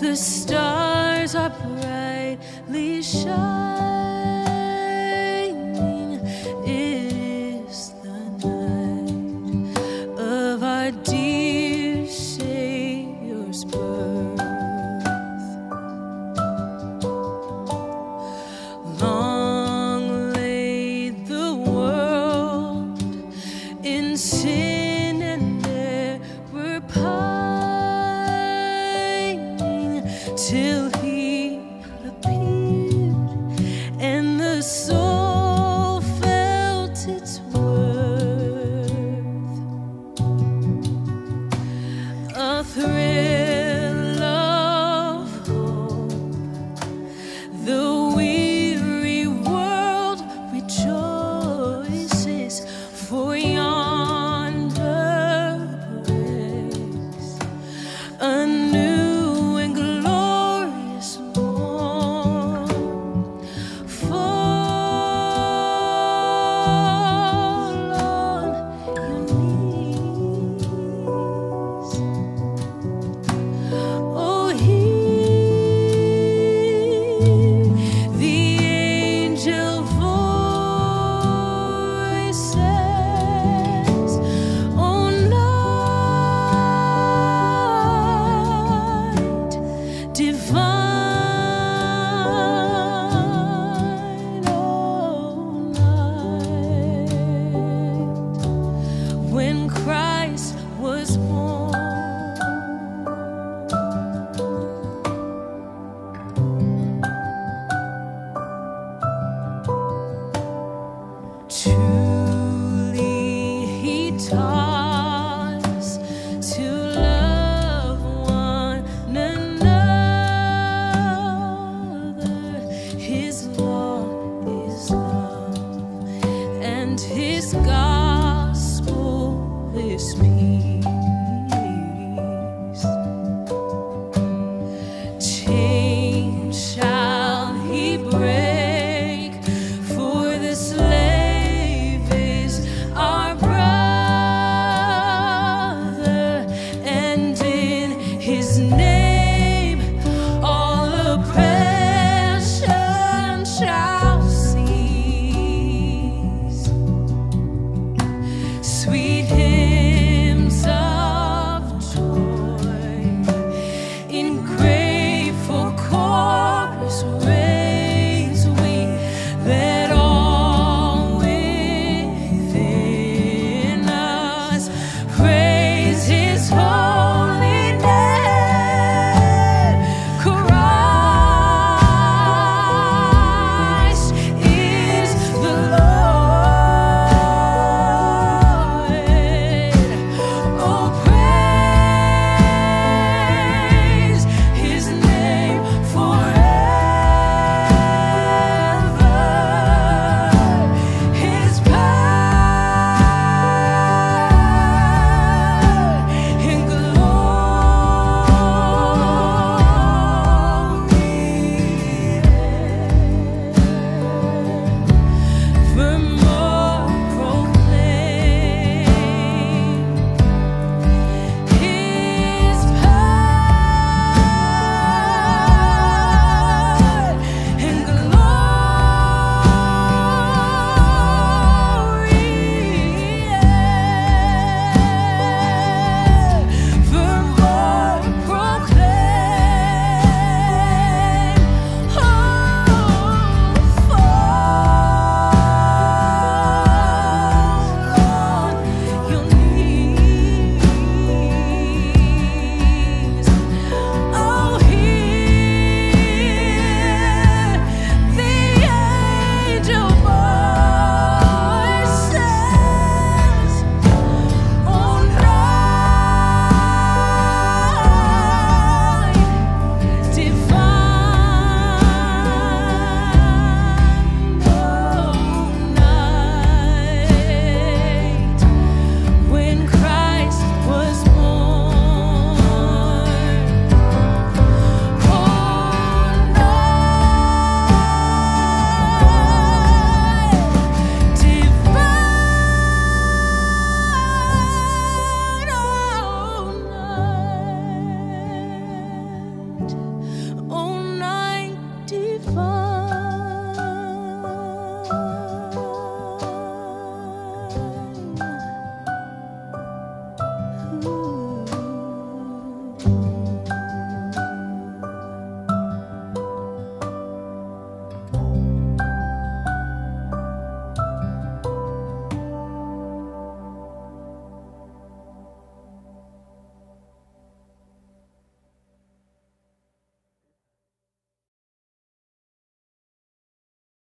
the stars are brightly shining. was born. Truly, he taught. His love. For.